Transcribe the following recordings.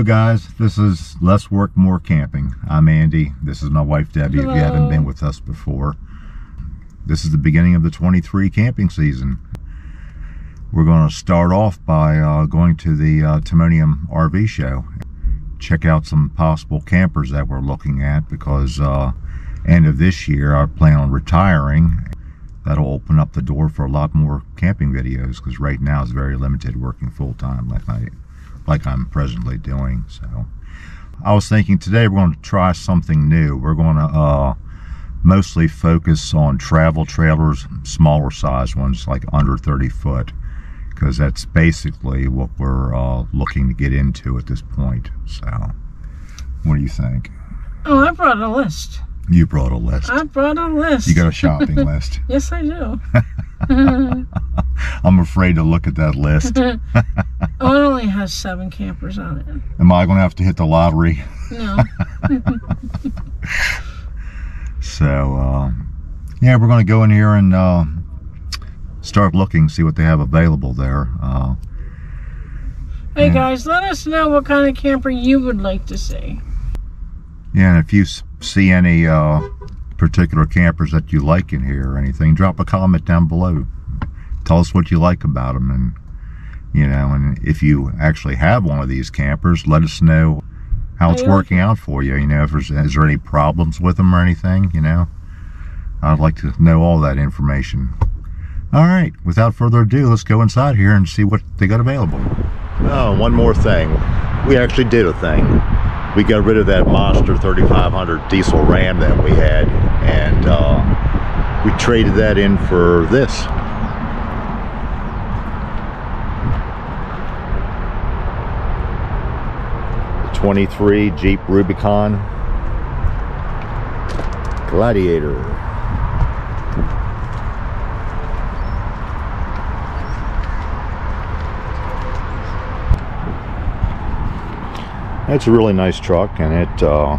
Hello guys, this is Less Work More Camping. I'm Andy. This is my wife Debbie Hello. if you haven't been with us before. This is the beginning of the 23 camping season. We're going to start off by uh, going to the uh, Timonium RV show. Check out some possible campers that we're looking at because uh, end of this year I plan on retiring. That'll open up the door for a lot more camping videos because right now it's very limited working full time like I like I'm presently doing. So I was thinking today we're going to try something new. We're going to uh, mostly focus on travel trailers, smaller size ones like under 30 foot, because that's basically what we're uh, looking to get into at this point. So what do you think? Oh, I brought a list. You brought a list. I brought a list. You got a shopping list. yes, I do. I'm afraid to look at that list. oh, it only has seven campers on it. Am I going to have to hit the lottery? No. So, uh, yeah, we're going to go in here and uh, start looking, see what they have available there. Uh, hey guys, let us know what kind of camper you would like to see. Yeah, and if you see any uh, particular campers that you like in here or anything, drop a comment down below. Tell us what you like about them, and you know, and if you actually have one of these campers, let us know how it's working out for you. You know, if there's is there any problems with them or anything. You know, I'd like to know all that information. All right, without further ado, let's go inside here and see what they got available. Oh, one more thing. We actually did a thing. We got rid of that Monster 3500 diesel Ram that we had, and uh, we traded that in for this. The 23 Jeep Rubicon Gladiator. It's a really nice truck, and it uh,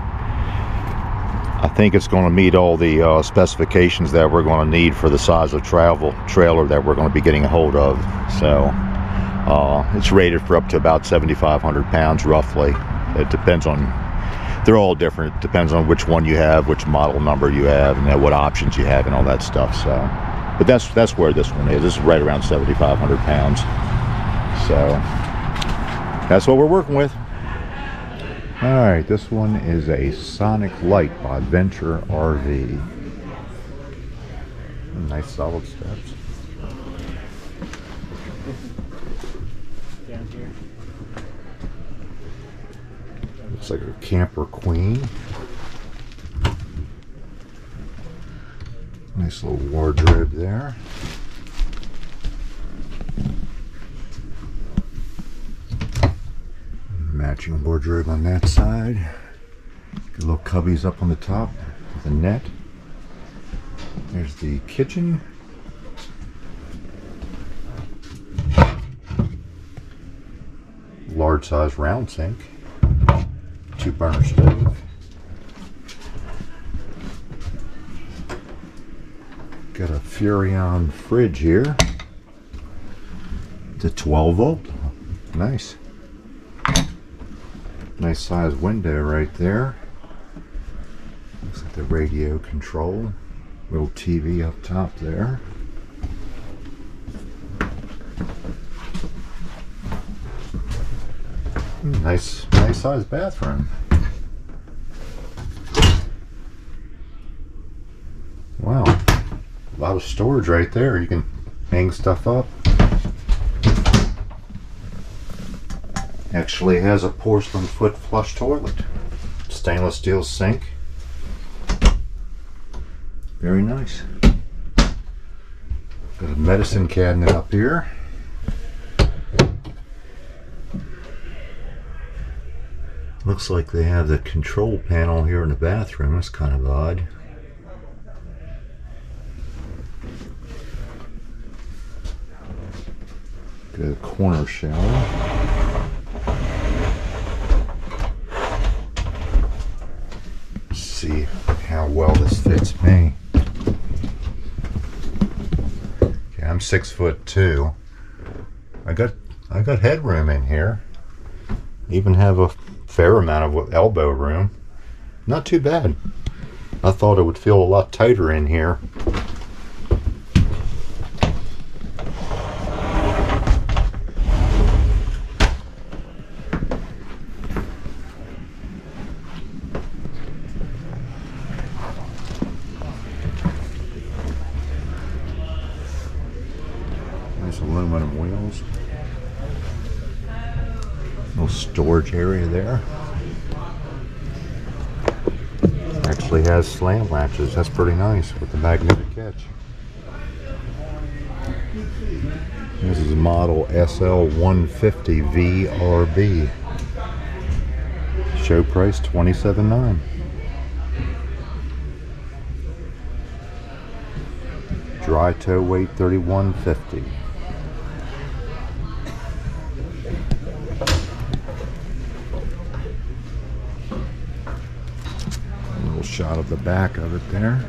I think it's going to meet all the uh, specifications that we're going to need for the size of travel trailer that we're going to be getting a hold of. So uh, it's rated for up to about 7,500 pounds, roughly. It depends on. They're all different. It depends on which one you have, which model number you have, and what options you have, and all that stuff. So, but that's that's where this one is. This is right around 7,500 pounds. So that's what we're working with. All right, this one is a Sonic Lite by Venture RV. Nice solid steps. Looks like a camper queen. Nice little wardrobe there. Matching wardrobe on that side. Little cubbies up on the top with a net. There's the kitchen. Large size round sink. Two burner stove. Got a Furrion fridge here. It's a 12 volt. Nice. Nice size window right there. Looks like the radio control. Little TV up top there. Hmm, Nice, nice size bathroom. Wow, a lot of storage right there. You can hang stuff up. Actually has a porcelain foot flush toilet. Stainless steel sink. Very nice. Got a medicine cabinet up here. Looks like they have the control panel here in the bathroom. That's kind of odd. Got a corner shower. See how well this fits me. Okay, I'm six foot two. I got I got headroom in here. even have a fair amount of elbow room. Not too bad. I thought it would feel a lot tighter in here. Nice aluminum wheels. Little storage area there. Slam latches. That's pretty nice with the magnetic catch. This is model SL150 VRB. Show price 27.9. Dry tow weight 3150. A little shot of the back of it there.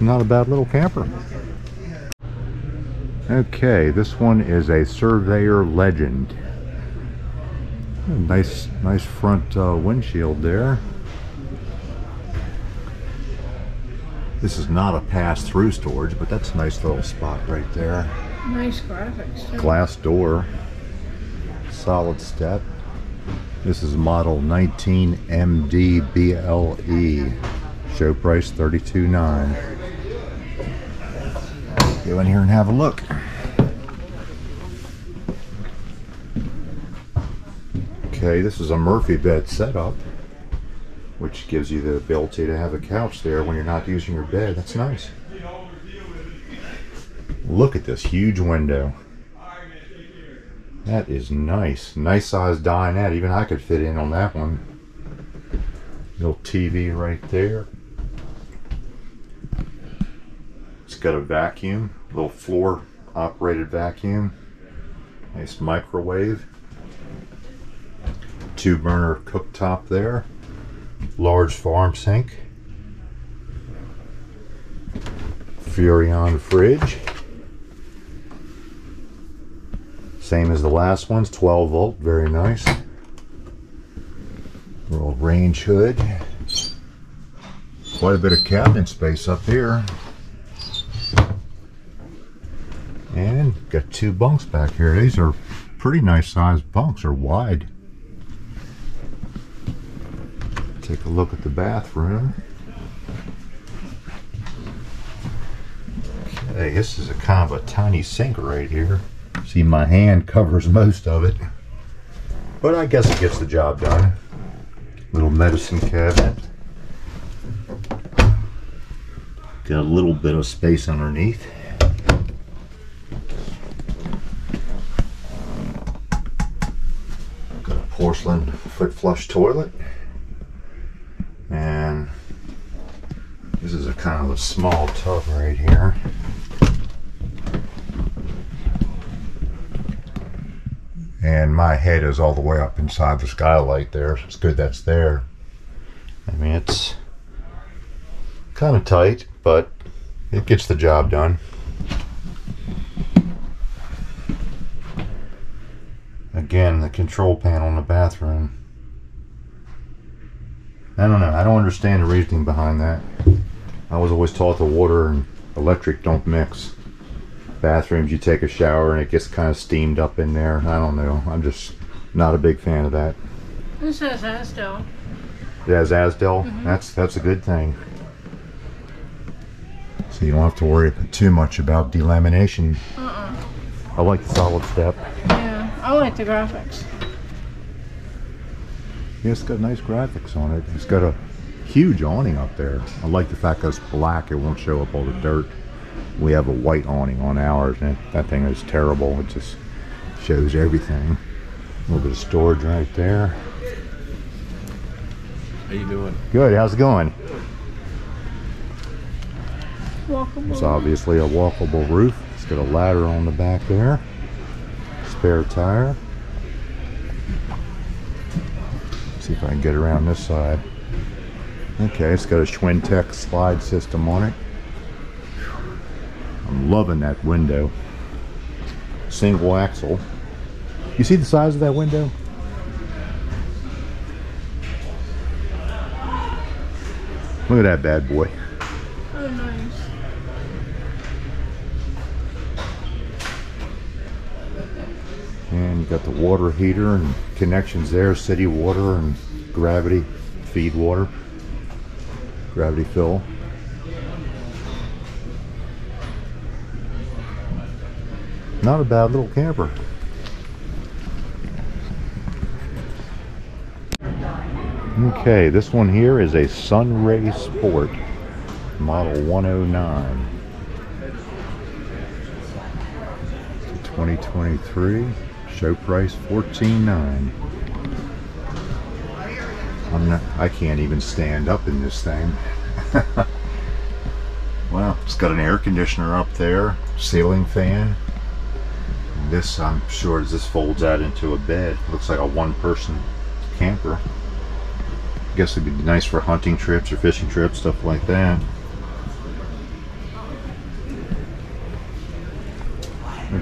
Not a bad little camper. Okay, this one is a Surveyor Legend. Nice, nice front uh, windshield there. This is not a pass-through storage, but that's a nice little spot right there. Nice graphics. too. Glass door, solid step. This is model 19 MD BLE. E. Show price 32.9. Go in here and have a look. Okay, this is a Murphy bed setup, which gives you the ability to have a couch there when you're not using your bed. That's nice. Look at this huge window. That is nice. Nice sized dinette. Even I could fit in on that one. Little TV right there. It's got a vacuum, little floor operated vacuum. Nice microwave. Two burner cooktop there. Large farm sink. Furrion fridge. Same as the last ones, 12 volt, very nice. Little range hood. Quite a bit of cabinet space up here. And got two bunks back here. These are pretty nice sized bunks, are wide. Take a look at the bathroom. Okay, this is a kind of a tiny sink right here. See, my hand covers most of it. But I guess it gets the job done. Little medicine cabinet. Got a little bit of space underneath. Got a porcelain foot flush toilet. And this is a kind of a small tub right here. And my head is all the way up inside the skylight there. It's good that's there. I mean, it's kind of tight, but it gets the job done. Again, the control panel in the bathroom. I don't know. I don't understand the reasoning behind that. I was always taught the water and electric don't mix bathrooms you take a shower and it gets kind of steamed up in there. I don't know. I'm just not a big fan of that. This has Azdel. it has Azdel? Mm-hmm. That's that's a good thing. So you don't have to worry too much about delamination. Uh-uh. i like the solid step. Yeah, I like the graphics. yeah, it's got nice graphics on it. It's got a huge awning up there. I like the fact that it's black. It won't show up all the dirt we have a white awning on ours and that thing is terrible it just shows everything a little bit of storage right there How you doing? good how's it going Walkable. It's obviously a walkable roof. It's got a ladder on the back there. Spare tire. See if I can get around this side. Okay, it's got a Schwintek slide system on it. I'm loving that window. Single axle. You see the size of that window? Look at that bad boy. Oh, nice. And you got the water heater and connections there, city water and gravity feed water, gravity fill. Not a bad little camper. Okay, this one here is a Sunray Sport, model 109. 2023, show price 14.9. I'm not, I can't even stand up in this thing. well, it's got an air conditioner up there, ceiling fan. This, I'm sure, this folds out into a bed. Looks like a one-person camper. I guess it'd be nice for hunting trips or fishing trips, stuff like that.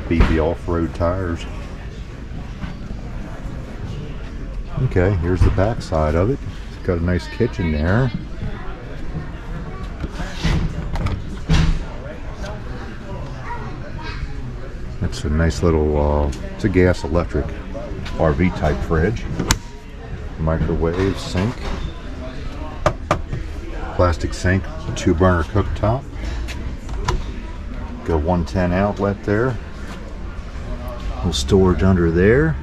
BB off-road tires. Okay, here's the back side of it. It's got a nice kitchen there. It's a nice little, uh, it's a gas electric RV type fridge. Microwave, sink. Plastic sink, two burner cooktop. Got 110 outlet there. Little storage under there.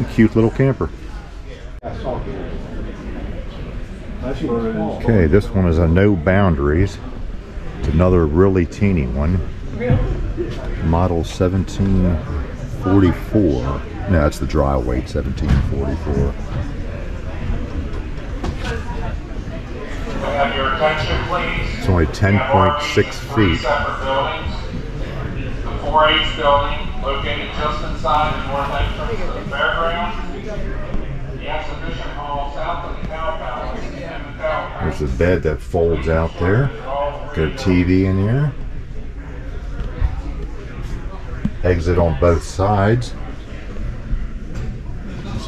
A cute little camper. Okay, this one is a no boundaries. It's another really teeny one. Model 1744. No, that's the dry weight 1744. Have your attention, please. It's only 10.6 feet. The 4H building, located just inside the north entrance of the fairgrounds. The exhibition hall south of the cow palace and the cow There's a bed that folds out there. Got a TV in here. Exit on both sides.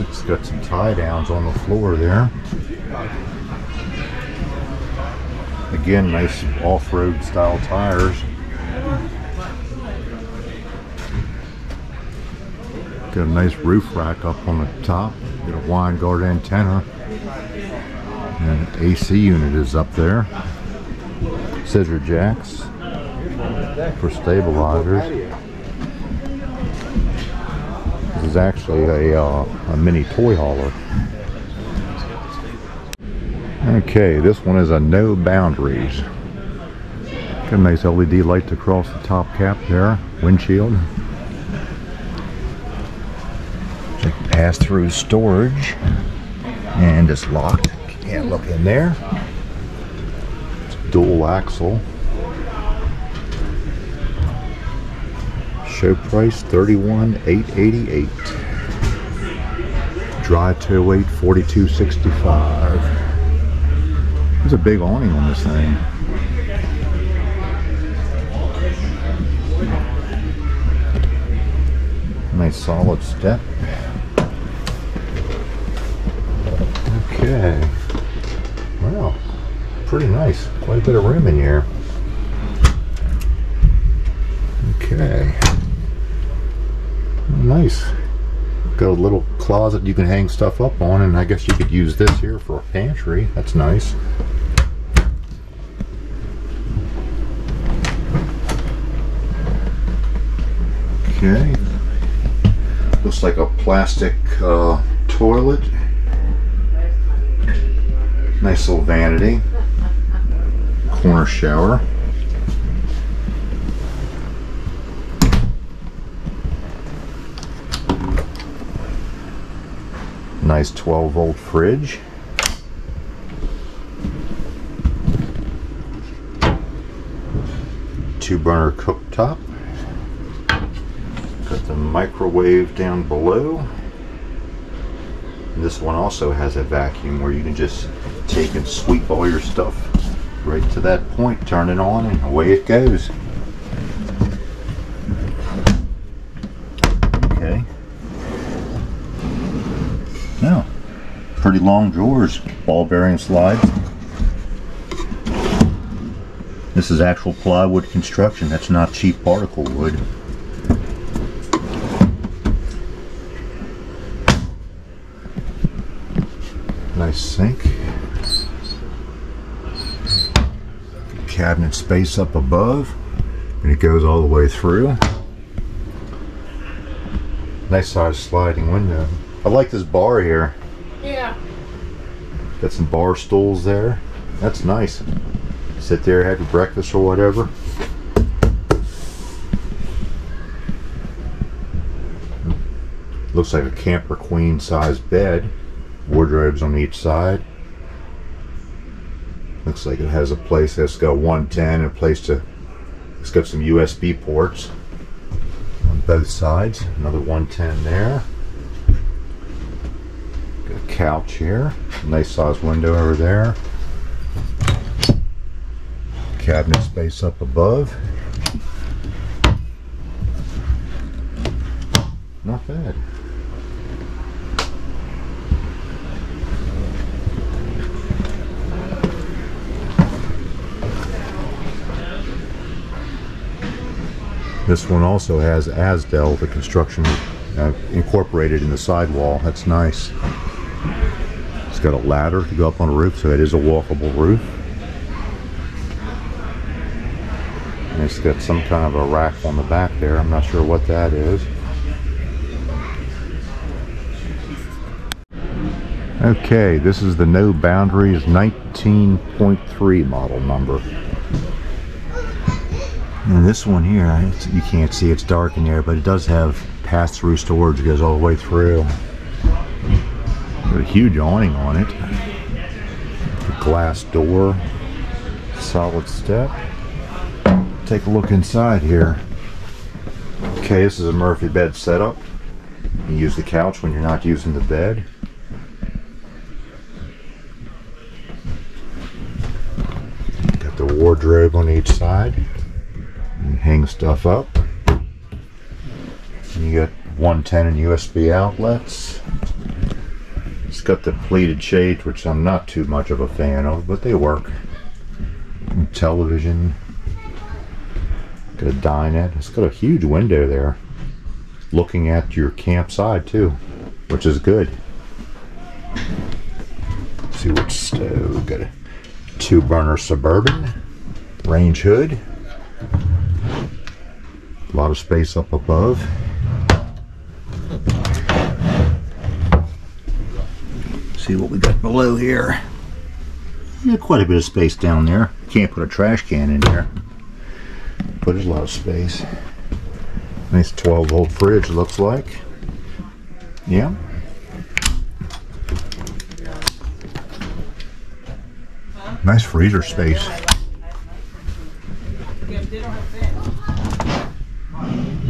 It's got some tie downs on the floor there. Again, nice off-road style tires. Got a nice roof rack up on the top. Got a Winegard antenna. And an AC unit is up there. Scissor jacks for stabilizers. This is actually a, uh, a mini toy hauler. Okay, this one is a no boundaries. Got a nice LED light across the top cap there, windshield. Pass through storage and it's locked. Can't look in there. Dual axle. Show price 31,888. Dry tow weight 4265. There's a big awning on this thing. Nice solid step. Okay. Pretty nice. Quite a bit of room in here. Okay. Nice. Got a little closet you can hang stuff up on, and I guess you could use this here for a pantry. That's nice. Okay. Looks like a plastic uh, toilet. Nice little vanity. Corner shower. Nice 12 volt fridge. Two burner cooktop. Got the microwave down below. And this one also has a vacuum where you can just take and sweep all your stuff right to that point, turn it on, and away it goes. Okay. Now, pretty long drawers, ball bearing slides. This is actual plywood construction. That's not cheap particle wood. Nice sink. Cabinet space up above. And it goes all the way through. Nice size sliding window. I like this bar here. Yeah. Got some bar stools there. That's nice. Sit there, have your breakfast or whatever. Looks like a camper queen size bed. Wardrobes on each side. Looks like it has a place that's got 110 and a place to. It's got some USB ports on both sides. Another 110 there. Got a couch here. Nice size window over there. Cabinet space up above. Not bad. This one also has Azdel, the construction uh, incorporated in the sidewall. That's nice. It's got a ladder to go up on the roof, so it is a walkable roof. And it's got some kind of a rack on the back there. I'm not sure what that is. Okay, this is the No Boundaries 19.3 model number. And this one here, you can't see, it's dark in there, but it does have pass-through storage. It goes all the way through. Got a huge awning on it. A glass door, solid step. Take a look inside here. Okay, this is a Murphy bed setup. You use the couch when you're not using the bed. Got the wardrobe on each side. Hang stuff up. You got 110 and USB outlets. It's got the pleated shades, which I'm not too much of a fan of, but they work. Television. Got a dinette. It's got a huge window there. Looking at your campsite too, which is good. see what stove. Uh, got a two burner Suburban. Range hood. A lot of space up above. See what we got below here. Yeah, quite a bit of space down there. Can't put a trash can in there. But there's a lot of space. Nice 12 volt fridge looks like. Yeah. Nice freezer space.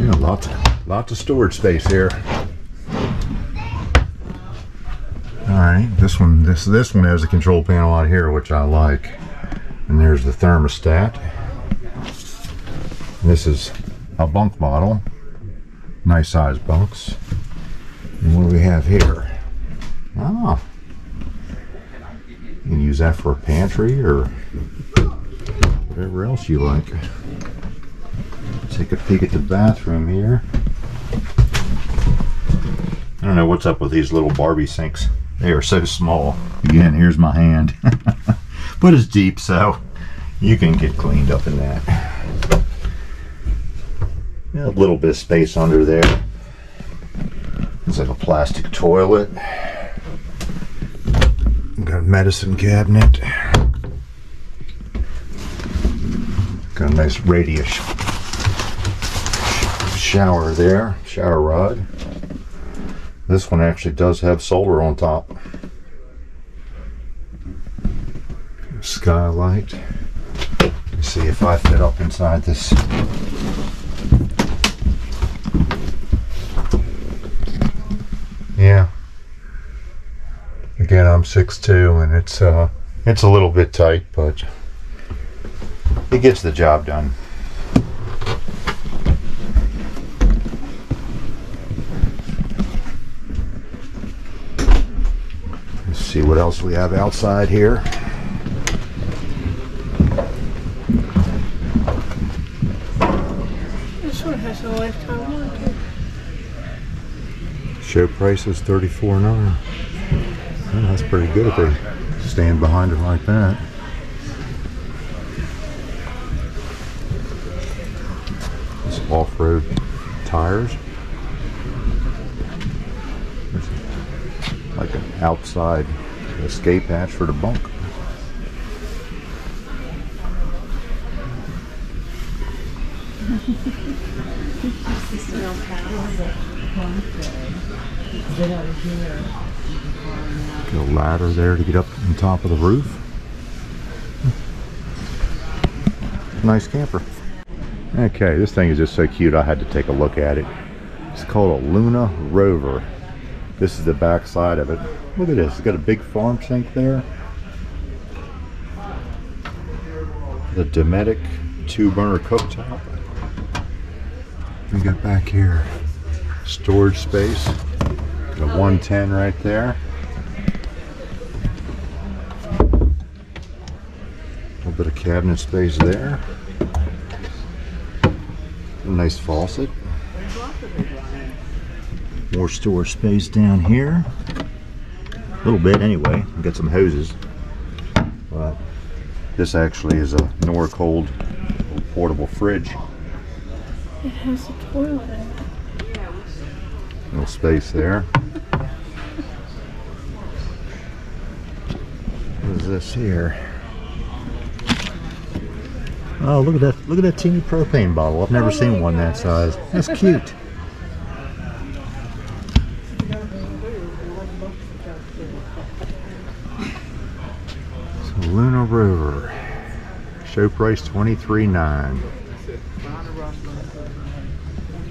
Yeah, lots, lots of storage space here. All right, this one, this this one has a control panel out here, which I like. And there's the thermostat. This is a bunk model, nice size bunks. And what do we have here? Ah, you can use that for a pantry or whatever else you like. Take a peek at the bathroom here. I don't know what's up with these little Barbie sinks. They are so small. Again, here's my hand. but it's deep, so you can get cleaned up in that. A little bit of space under there. It's like a plastic toilet. Got a medicine cabinet. Got a nice radius shower there, shower rod. This one actually does have solar on top. Skylight. Let's see if I fit up inside this. Yeah. Again, I'm 6'2", and it's uh, it's a little bit tight, but it gets the job done. Let's see what else we have outside here. This one has a lifetime warranty. Show price is thirty-four nine. That's pretty good if they stand behind it like that. It's off-road tires. Like an outside escape hatch for the bunk. Got a ladder there to get up on top of the roof. Nice camper. Okay, this thing is just so cute. I had to take a look at it. It's called a Luna Rover. This is the back side of it. Look at this. It's got a big farm sink there. The Dometic two burner cooktop. We got back here storage space. Got a 110 right there. A little bit of cabinet space there. A nice faucet. More storage space down here. A little bit anyway. Got some hoses. But this actually is a Norcold portable fridge. It has a toilet in it. Little space there. What is this here? Oh, look at that! Look at that teeny propane bottle. I've never seen one that size. That's cute. So Luna Rover. Show price twenty three nine.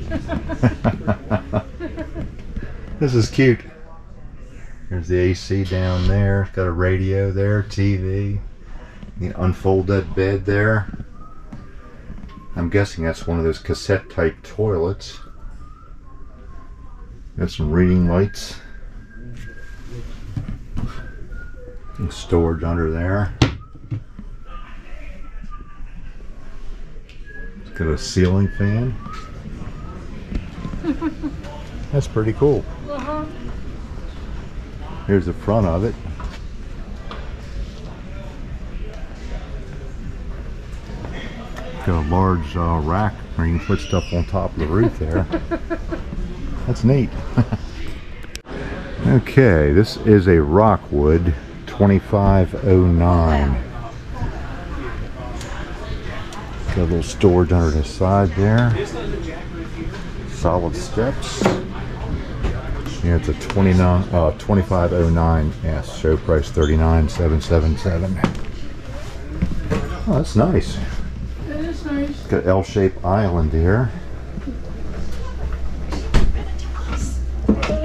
This is cute. There's the AC down there. It's got a radio there, TV. You unfold that bed there. I'm guessing that's one of those cassette type toilets. Got some reading lights. And storage under there. Got a ceiling fan. That's pretty cool. Uh-huh. Here's the front of it. Got a large uh, rack where you can put stuff on top of the roof there. That's neat. okay, this is a Rockwood 2509. Got a little storage under the side there. Solid steps. Yeah, it's a 29, uh, 2509 S. Show price 39777 Oh, that's nice. It is nice. Got L-shaped island here.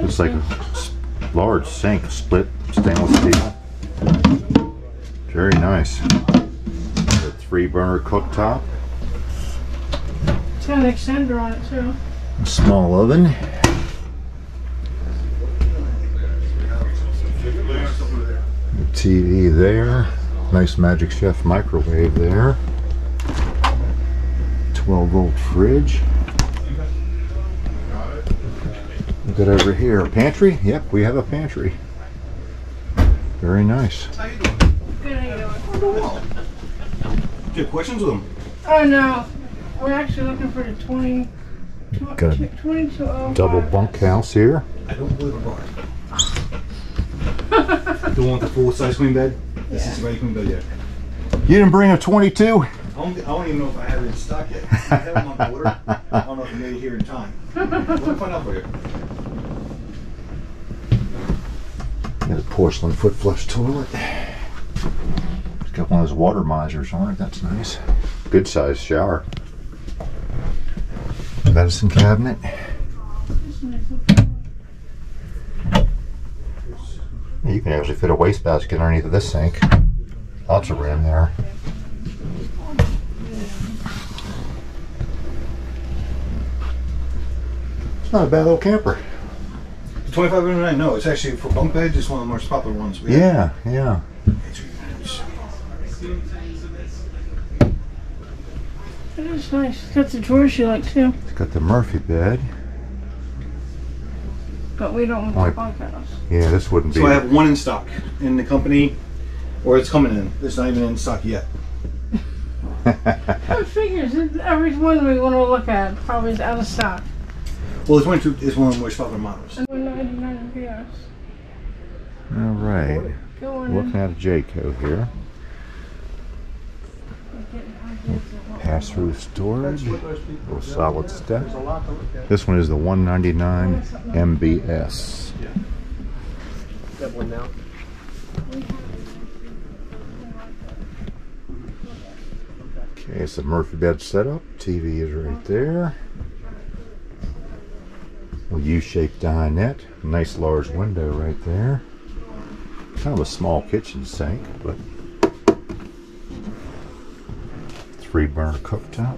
Looks like a large sink, split stainless steel. Very nice. A three burner cooktop, It's got an extender on it too. a small oven. TV there. Nice Magic Chef microwave there. 12 volt fridge. Look at over here. Pantry? Yep, we have a pantry. Very nice. Good, how you doing? Do you have questions with them? Oh no, we're actually looking for the 20, tw- Got a oh Double bunkhouse here. I don't believe I brought it. the one with the full size queen bed? This is the right queen bed yet. You didn't bring a 22? I don't, I don't even know if I have it in stock yet. I have them on order. I don't know if I made it here in time. Let me find out for you. Got a porcelain foot flush toilet. It's got one of those water misers on it. That's nice. Good sized shower medicine cabinet. You can actually fit a wastebasket underneath of this sink. Lots of room there. It's not a bad little camper. 2509, no, it's actually for bunk beds, it's one of the most popular ones. We yeah, have. yeah. It is nice. It's got the drawers you like too. It's got the Murphy bed. But we don't want Why- the bunkhouse. Yeah, this wouldn't be. So I have one in stock in the company, or it's coming in. It's not even in stock yet. It figures. Every one we want to look at probably is out of stock. Well, it's one, two, it's one of the most popular models. And we're 99 PS. All right. Go on Looking in. at a Jayco here. Pass through storage. Little solid step. This one is the 199 MBS. Okay, it's the Murphy bed setup. TV is right there. A U-shaped dinette. Nice large window right there. Kind of a small kitchen sink, but three burner cooktop.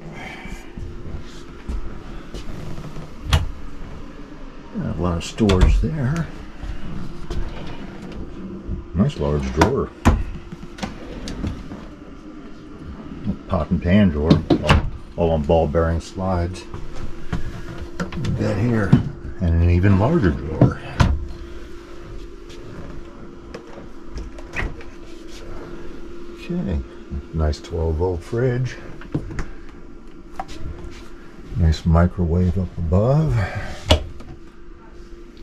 A lot of storage there. Nice large drawer. pot and pan drawer, all, all on ball bearing slides. That here, and an even larger drawer. Okay, nice 12 volt fridge. Nice microwave up above.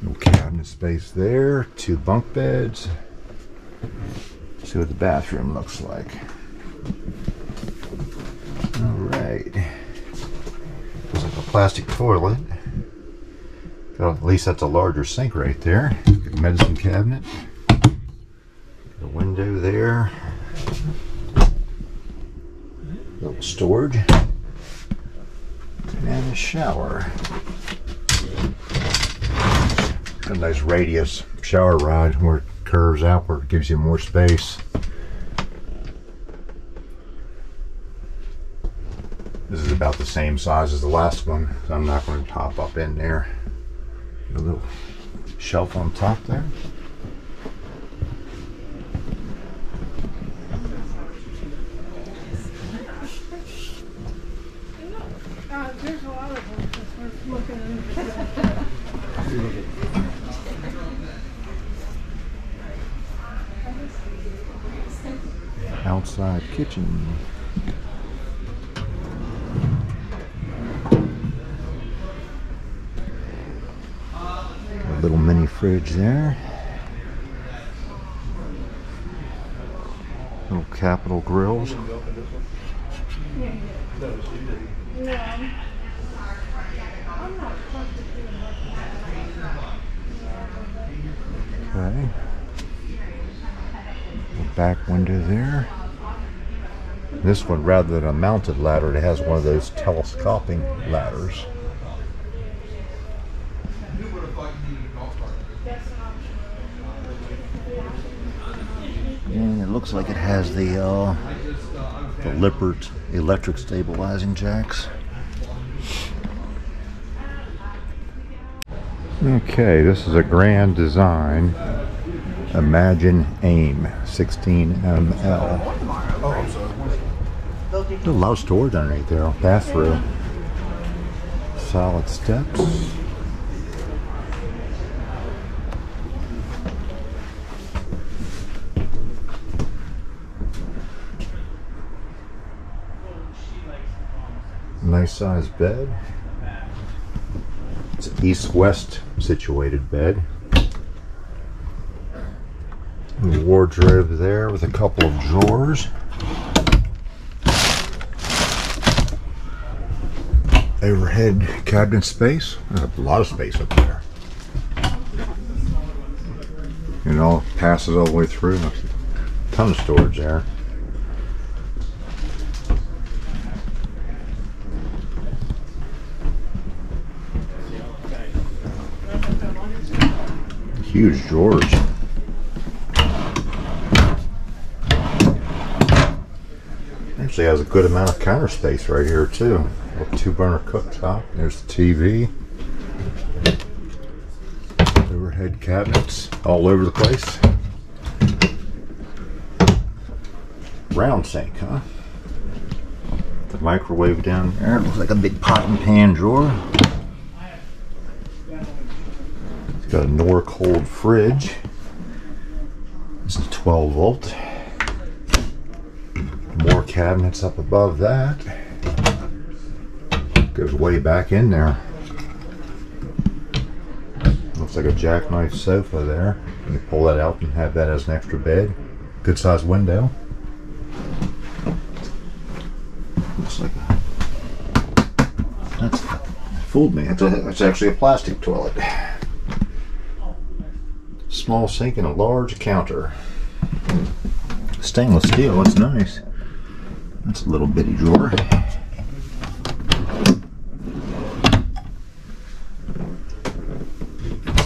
No cabinet space there. Two bunk beds. See what the bathroom looks like. All right. Looks like a plastic toilet. Got, at least that's a larger sink right there. Medicine cabinet. A window there. Little storage. And a shower. A nice radius shower rod where it curves outward, gives you more space. This is about the same size as the last one, so I'm not going to hop up in there. A little shelf on top there. Uh, there's a lot of them. That's worth looking at. Outside kitchen. Got a little mini fridge there. Little grills. Okay. The back window there. This one, rather than a mounted ladder, it has one of those telescoping ladders. And it looks like it has the uh, the Lippert electric stabilizing jacks. Okay, this is a grand design. Imagine AIM 16 ML. There's a lot of storage underneath there. bathroom. Solid steps. Nice sized bed. It's an east-west situated bed. A wardrobe there with a couple of drawers. Overhead cabinet space. There's a lot of space up there. And all passes all the way through. Ton of storage there. Huge drawers. Actually has a good amount of counter space right here too. A two burner cooktop. There's the TV. Overhead cabinets all over the place. Round sink, huh? The microwave down there looks like a big pot and pan drawer. It's got a Norcold fridge. This is 12 volt. More cabinets up above that. Goes way back in there. Looks like a jackknife sofa there. You pull that out and have that as an extra bed. Good sized window. Looks like a, that's fooled me. That's, a, that's actually a plastic toilet. Small sink and a large counter. Stainless steel. That's nice. That's a little bitty drawer.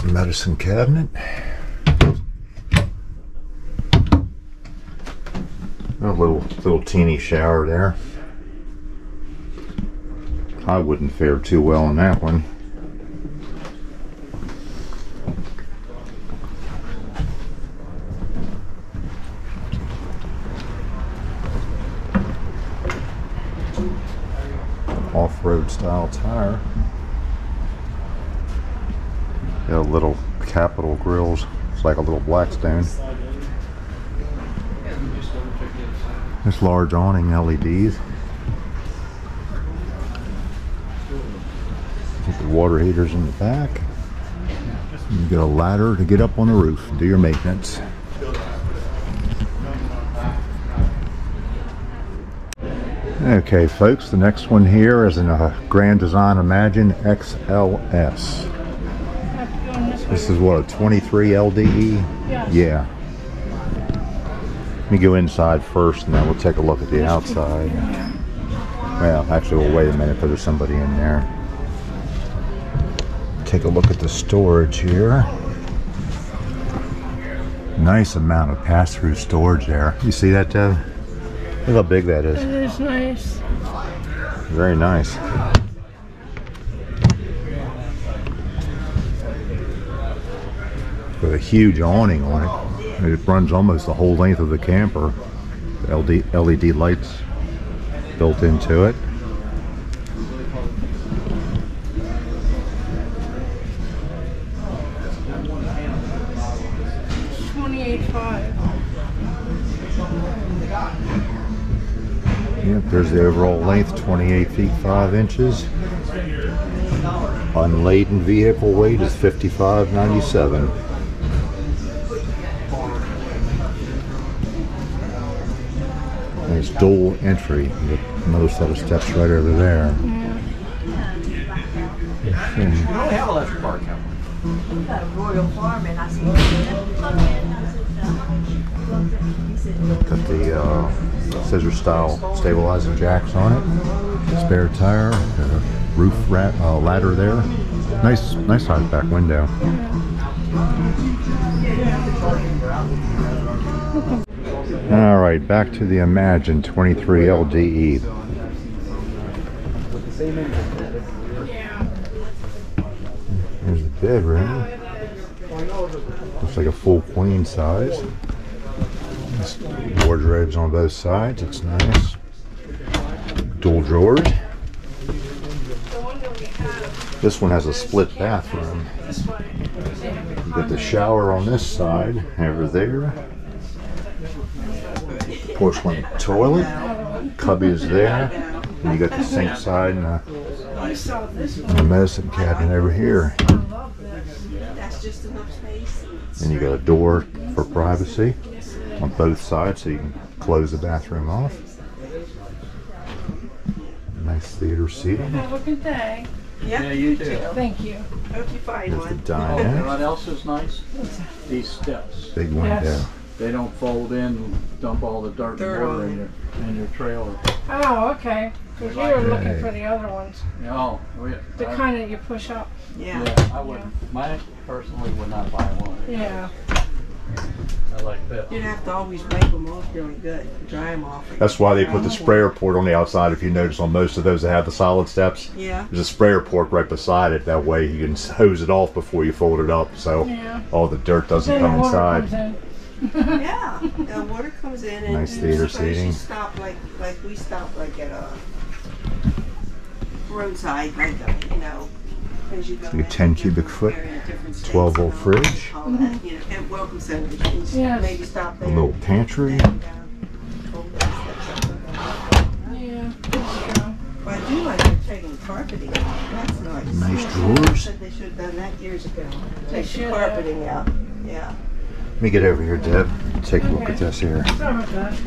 medicine cabinet. A little little teeny shower there. I wouldn't fare too well in that one. Off-road Got a little capital grills. It's like a little Blackstone. This large awning LEDs. Get the water heaters in the back. You get a ladder to get up on the roof and do your maintenance. Okay, folks, the next one here is in a Grand Design Imagine XLS. Have to go in this is what, a 23 LDE? Yes. Yeah. Let me go inside first and then we'll take a look at the outside. Well, actually, we'll wait a minute because there's somebody in there. Take a look at the storage here. Nice amount of pass-through storage there. You see that, Deb? Look how big that is. It is nice. Very nice. With a huge awning on it. It runs almost the whole length of the camper. LD, LED lights built into it. The overall length, 28 feet 5 inches. Unladen vehicle weight is 55.97. And it's dual entry. Another set of steps right over there. Royal Farm and I said, Got the uh, scissor style stabilizing jacks on it. Spare tire, roof rat, uh, ladder there. Nice, nice sized back window. All right, back to the Imagine 23 LDE. With the same engine. Yeah. Here's the bedroom. Looks like a full queen size. Nice Wardrobes on both sides. It's nice. Dual drawers. The window we have This one has a split bathroom. You got the shower on this side, over there. Porcelain toilet. Cubby is there. And you got the sink side and a, You saw this and a medicine cabinet over here. I love this. that's just enough space. And you got a door for privacy on both sides so you can close the bathroom off. Nice theater seating. Have a good day. Yeah, you too. Thank you. Hope you find There's the one. Oh, you know what else is nice? These steps. Big window. Yes. They don't fold in and dump all the dirt and water in your, in your trailer. Oh, okay. Because you were looking for the other ones. No, oh, we, oh, The I- kind that you push up. Yeah. yeah, I would, mine personally would not buy one. Yeah. I like that. You'd have to always wipe them off really good, dry them off. That's why they put the sprayer port on the outside. If you notice on most of those that have the solid steps, Yeah. there's a sprayer port right beside it. That way you can hose it off before you fold it up, so Yeah. all the dirt doesn't Then come water inside. in. Yeah, the water comes in and Nice theater seating. You stop like like we stop like at a roadside, like uh, you know, you. Like a 10 cubic foot, there in different states 12 volt fridge. all that, you know, and welcome center. You can Yes. Maybe stop A little pantry. and, hold those steps up. Yeah. Yeah. I do like they're carpeting. That's nice. Nice drawers. Said they should have done that years ago. Take the carpeting out. Yeah. Let me get over here, Deb. Take a look at this here. Sorry about that.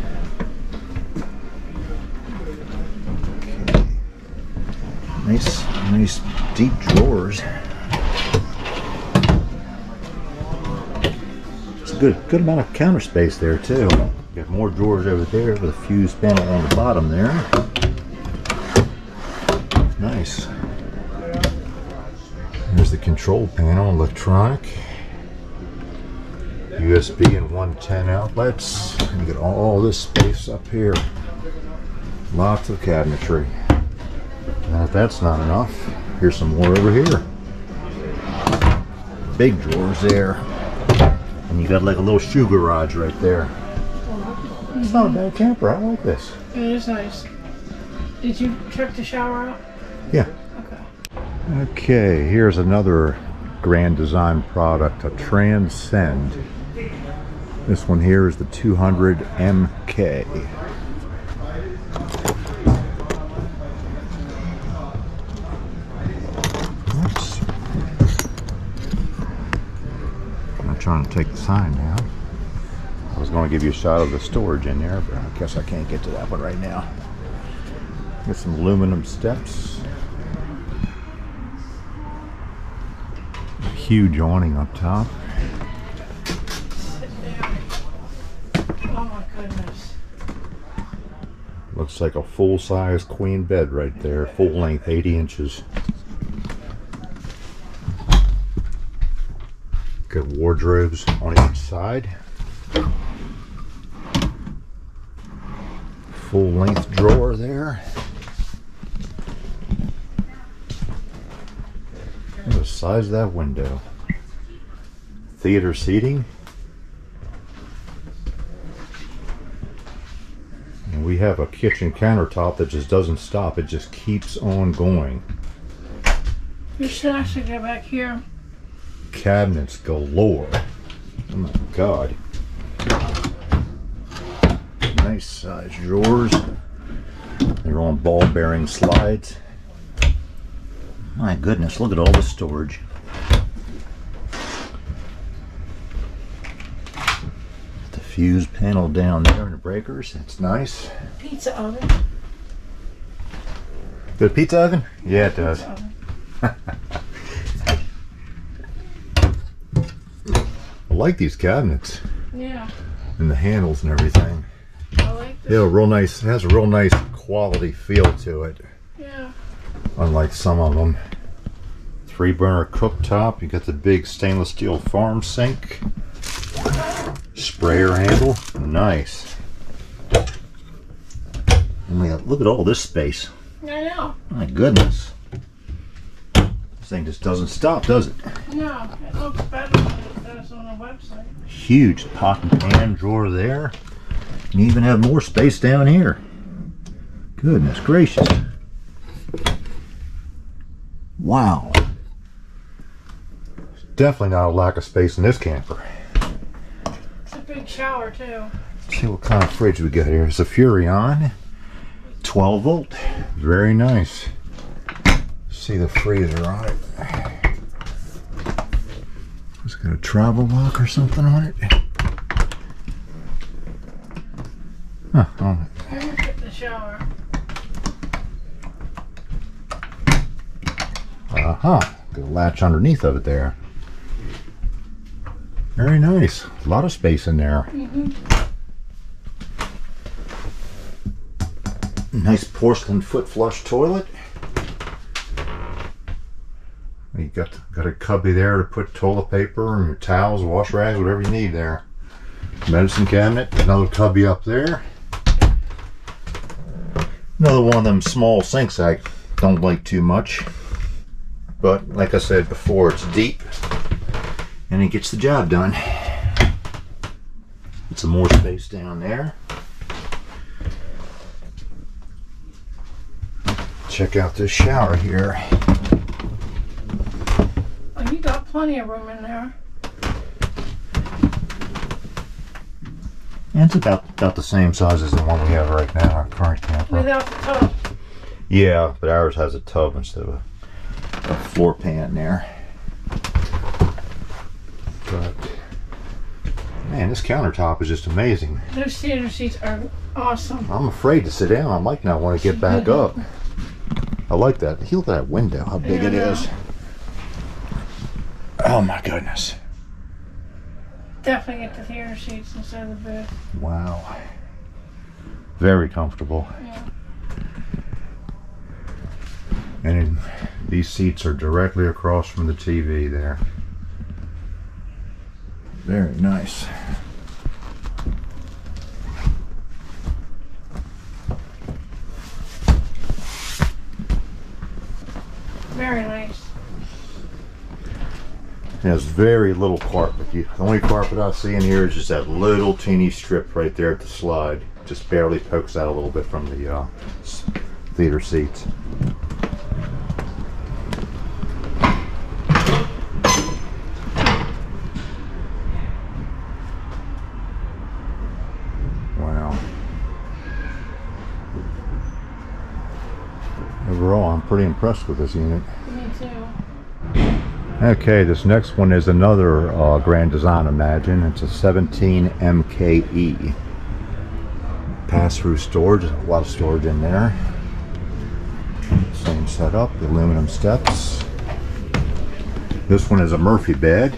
Nice, nice deep drawers. It's a good, good amount of counter space there too. Got more drawers over there with a fuse panel on the bottom there. Nice. There's the control panel, electronic. USB and 110 outlets. You get all this space up here. Lots of cabinetry. Now, if that's not enough, here's some more over here. Big drawers there. And you got like a little shoe garage right there. It's not a bad camper. I like this. It is nice. Did you check the shower out? Yeah. Okay. Okay, here's another Grand Design product, a Transcend. This one here is the 200 MK. Trying to take the sign down. I was going to give you a shot of the storage in there, but I guess I can't get to that one right now. Got some aluminum steps. huge awning up top. Looks like a full-size queen bed right there, full length, 80 inches. Got wardrobes on each side. Full length drawer there. The size of that window. Theater seating. And we have a kitchen countertop that just doesn't stop. It just keeps on going. You should actually go back here. Cabinets galore. Oh my god. Nice size drawers. They're on ball bearing slides. My goodness, look at all the storage. The fuse panel down there and the breakers. That's nice. Pizza oven. The pizza oven? Yeah, it does. Pizza oven. I like these cabinets Yeah. and the handles and everything. I like this. Yeah, real nice. It has a real nice quality feel to it, Yeah. unlike some of them. Three burner cooktop. You got the big stainless steel farm sink. Sprayer handle. Nice. And we got- look at all this space. I know. My goodness. This thing just doesn't stop, does it? No, it looks better than it does on the website. Huge pot and pan drawer there. And you even have more space down here. Goodness gracious. Wow. Definitely not a lack of space in this camper. It's a big shower too. Let's see what kind of fridge we got here. It's a Furrion. 12 volt. Very nice. See the freezer on it. It's got a travel lock or something on it. Huh, on it. Let me get the shower. Uh-huh. Got a latch underneath of it there. Very nice. A lot of space in there. Nice porcelain foot flush toilet. You got got a cubby there to put toilet paper and your towels, wash rags, whatever you need there. Medicine cabinet, another cubby up there. Another one of them small sinks I don't like too much. But like I said before, it's deep and it gets the job done. Get some more space down there. Check out this shower here. Plenty of room in there. And it's about about the same size as the one we have right now, our current camper. Without the tub. Yeah, but ours has a tub instead of a, a floor pan there. But man, this countertop is just amazing. Those theater seats are awesome. I'm afraid to sit down. I might not want to get back up. I like that. Look at that window, how big it Yeah. is. Oh my goodness. Definitely get the theater seats instead of the booth. Wow. Very comfortable. Yeah. And it, these seats are directly across from the TV there. Very nice. Very nice. It has very little carpet. The only carpet I see in here is just that little teeny strip right there at the slide. Just barely pokes out a little bit from the uh, theater seats. Wow. Overall, I'm pretty impressed with this unit. Me too. Okay, this next one is another uh, Grand Design Imagine. It's a 17 MKE. Pass-through storage, a lot of storage in there. Same setup, the aluminum steps. This one is a Murphy bed.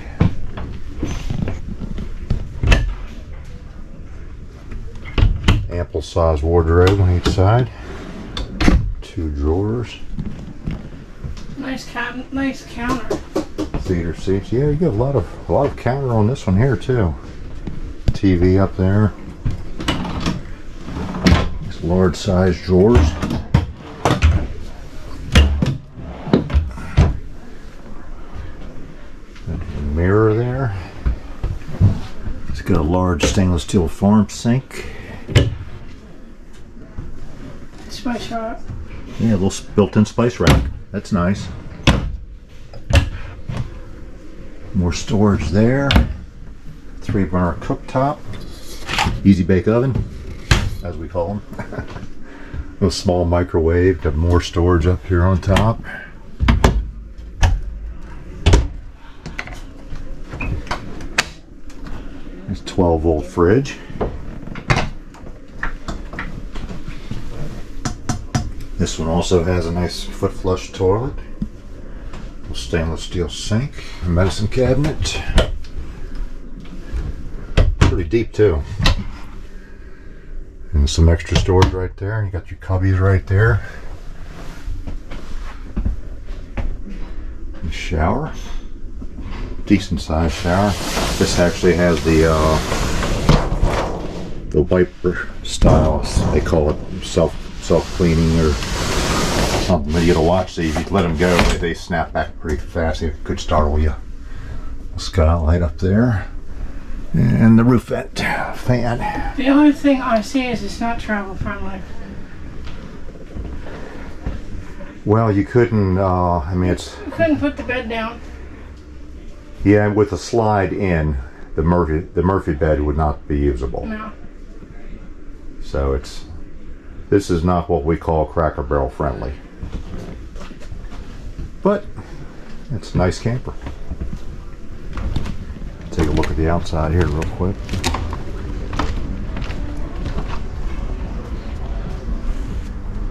Ample size wardrobe on each side. Two drawers. Nice nice counter. Theater seats. Yeah, you get a lot of a lot of counter on this one here too. TV up there. These large size drawers. Mirror there. It's got a large stainless steel farm sink. Spice shop. Yeah, a little built-in spice rack. That's nice. More storage there. Three burner cooktop. Easy bake oven, as we call them. a small microwave. Got more storage up here on top. There's 12 volt fridge. This one also has a nice foot flush toilet. Stainless steel sink, medicine cabinet. Pretty deep too. And some extra storage right there. You got your cubbies right there. The shower. Decent sized shower. This actually has the uh, the wiper style. They call it self self cleaning or something. You gotta watch these. You let them go, they, they snap back pretty fast. It could startle you. Skylight up there, and the roof vent fan. The only thing I see is it's not travel friendly. Well, you couldn't. Uh, I mean, it's You couldn't put the bed down. yeah, with a slide in, the Murphy the Murphy bed would not be usable. No. So it's this is not what we call Cracker Barrel friendly. But it's a nice camper. Take a look at the outside here real quick.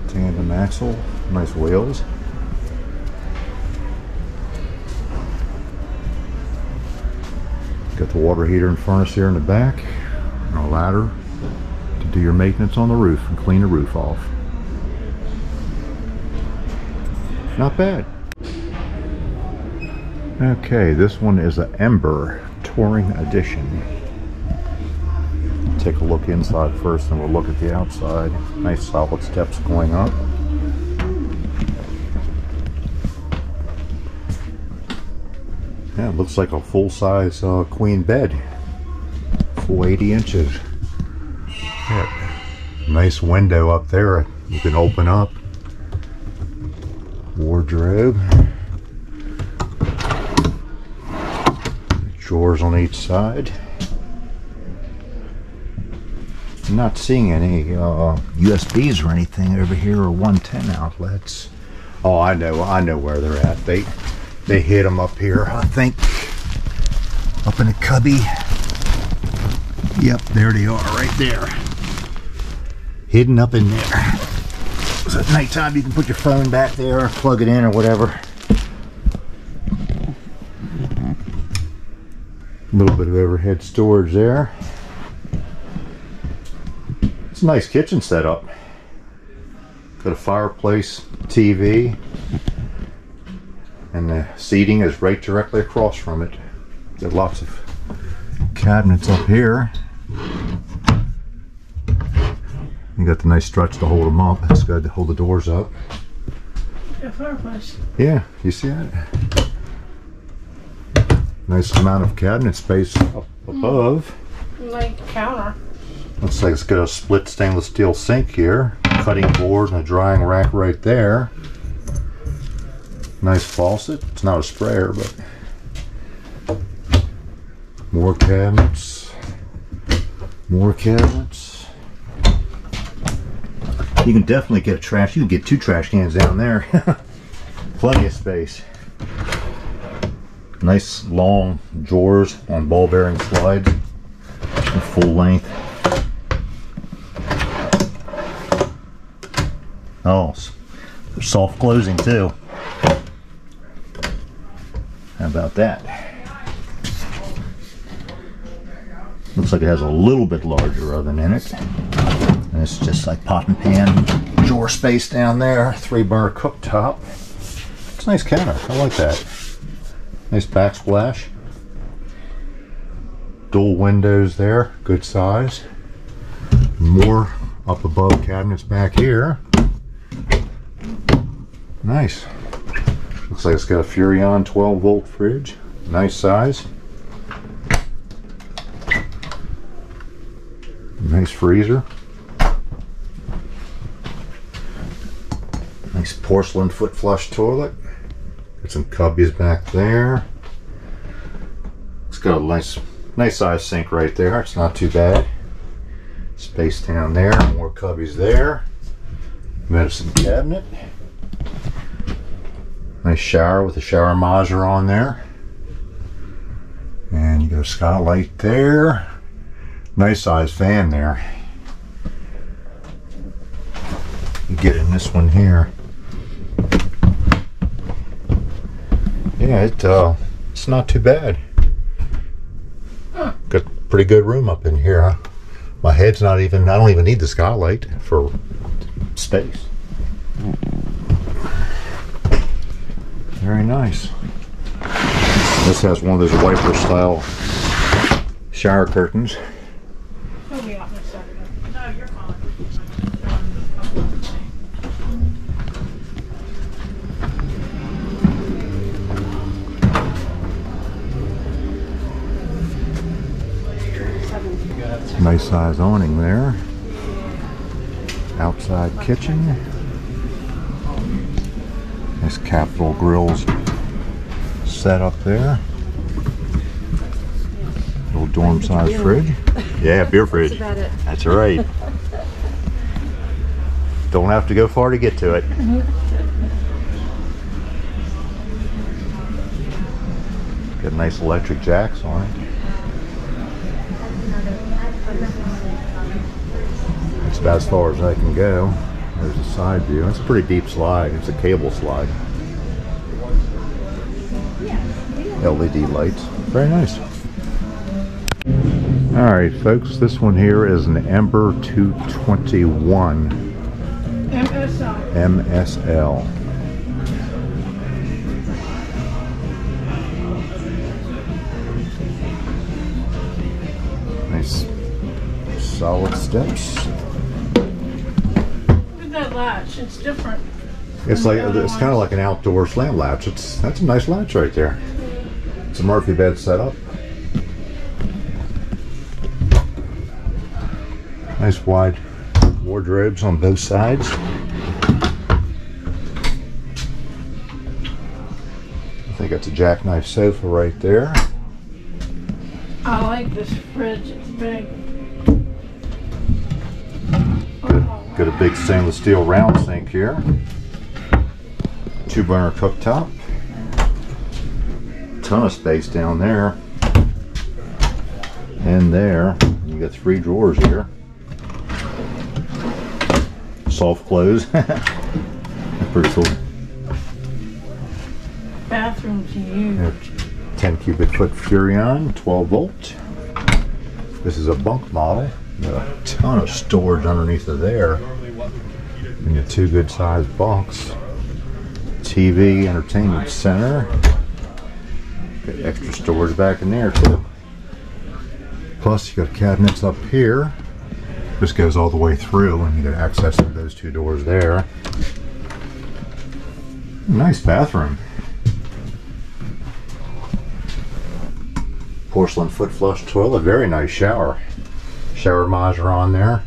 Tandem axle, nice wheels. Got the water heater and furnace here in the back, and a ladder to do your maintenance on the roof and clean the roof off. Not bad. Okay, this one is a Ember Touring Edition. take a look inside first and we'll look at the outside. Nice solid steps going up. Yeah, it looks like a full-size uh, queen bed. Full 80 inches. Yeah. Nice window up there you can open up. Wardrobe. Drawers on each side. I'm not seeing any uh, USBs or anything over here or 110 outlets. Oh, I know, I know where they're at. They they hid them up here, I think. Up in a cubby. Yep, there they are, right there. Hidden up in there. So at nighttime you can put your phone back there, plug it in or whatever. A little bit of overhead storage there. It's a nice kitchen setup. Got a fireplace, TV, and the seating is right directly across from it. Got lots of cabinets up here. You got the nice stretch to hold them up. It's good to hold the doors up. A fireplace. Yeah, you see that? Nice amount of cabinet space up above. Like counter. Looks like it's got a split stainless steel sink here. Cutting board and a drying rack right there. Nice faucet. It's not a sprayer, but more cabinets. More cabinets. You can definitely get a trash. You can get two trash cans down there. Plenty of space. Nice long drawers on ball bearing slides. Full length. Oh, soft closing too. How about that? Looks like it has a little bit larger oven in it. And it's just like pot and pan drawer space down there. Three burner cooktop. It's a nice counter. I like that. Nice backsplash. Dual windows there. Good size. More up above cabinets back here. Nice. Looks like it's got a Furrion 12 volt fridge. Nice size. Nice freezer. Nice porcelain foot flush toilet. Some cubbies back there. It's got a nice, nice size sink right there. It's not too bad. Space down there. More cubbies there. Medicine cabinet. Nice shower with a shower masher on there. And you got a skylight there. Nice size fan there. You get in this one here. Yeah, it uh, it's not too bad. Got pretty good room up in here. Huh? My head's not even. I don't even need the skylight for space. Very nice. This has one of those wiper style shower curtains. Nice size awning there. Outside kitchen. Nice Capital Grills set up there. Little dorm size fridge. Yeah, beer fridge. That's. That's right. Don't have to go far to get to it. Got nice electric jacks on it. That's about as far as I can go. There's a side view. It's a pretty deep slide. It's a cable slide. LED lights. Very nice. All right, folks. This one here is an Ember 221 MSI. MSL. Nice solid steps. It's different. It's like it's kind of like an outdoor slam latch. It's that's a nice latch right there. It's a Murphy bed setup. Nice wide wardrobes on both sides. I think that's a jackknife sofa right there. I like this fridge, it's big. Got, a big stainless steel round sink here. Two burner cooktop. Ton of space down there. And there. You got three drawers here. Soft close. Pretty cool. Bathroom to use. 10 cubic foot Furrion, 12 volt. This is a bunk model. A ton of storage underneath of there. And got two good sized bunks. TV, entertainment center. Got extra storage back in there too. Plus you got cabinets up here. This goes all the way through and you got access to those two doors there. Nice bathroom. porcelain foot flush toilet. Very nice shower. Shower miser on there.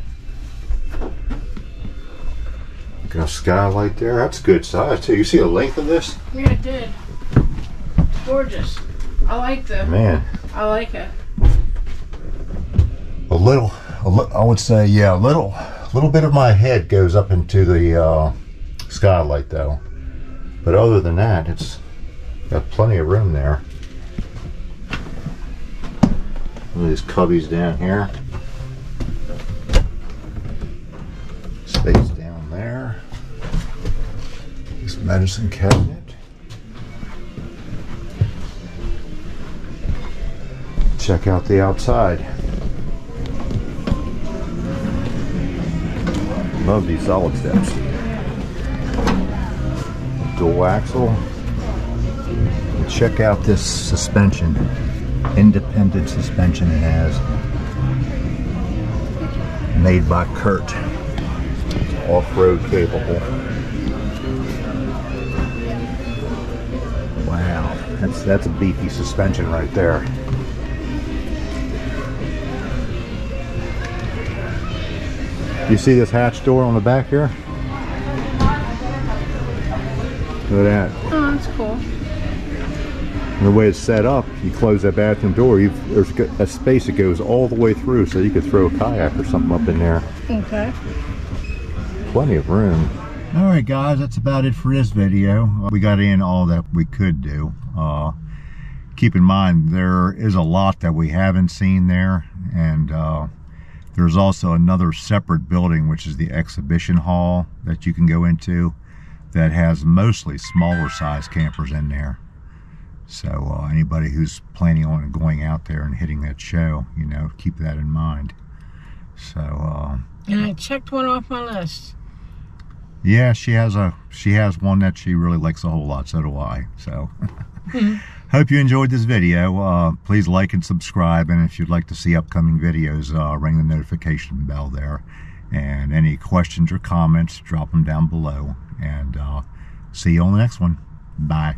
Got a skylight there. That's good size too. You see the length of this? Yeah, it did. Gorgeous. I like the, Man, I like it. a little. A li- I would say, yeah, a little. A little bit of my head goes up into the uh, skylight though. But other than that, it's got plenty of room there. Look at these cubbies down here. Space down there. This medicine cabinet. Check out the outside. Love these solid steps. Dual axle. Check out this suspension independent suspension it has. Made by Kurt. Off-road capable. That's that's a beefy suspension right there. You see this hatch door on the back here? Look at that. Oh, that's cool. And the way it's set up, you close that bathroom door, you've, there's a space that goes all the way through so you could throw a kayak or something up in there. Okay. Plenty of room. All right, guys, that's about it for this video. We got in all that we could do. Keep in mind, there is a lot that we haven't seen there. And uh, there's also another separate building, which is the exhibition hall that you can go into that has mostly smaller size campers in there. So uh, anybody who's planning on going out there and hitting that show, you know, keep that in mind. So uh, And I checked one off my list. yeah, she has a she has one that she really likes a whole lot. So do I. So hope you enjoyed this video. Uh, please like and subscribe, and if you'd like to see upcoming videos, uh, ring the notification bell there. And any questions or comments, drop them down below. And uh, see you on the next one. Bye.